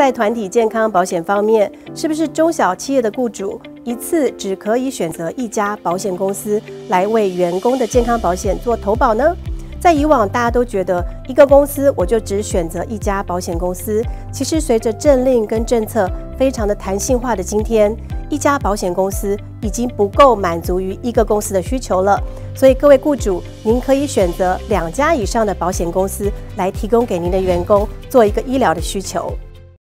在团体健康保险方面是不是中小企业的雇主一次只可以选择一家保险公司来为员工的健康保险做投保呢？在以往大家都觉得一个公司我就只选择一家保险公司其实随着政令跟政策非常的弹性化的今天一家保险公司已经不够满足于一个公司的需求了。所以各位雇主您可以选择两家以上的保险公司来提供给您的员工做一个医疗的需求。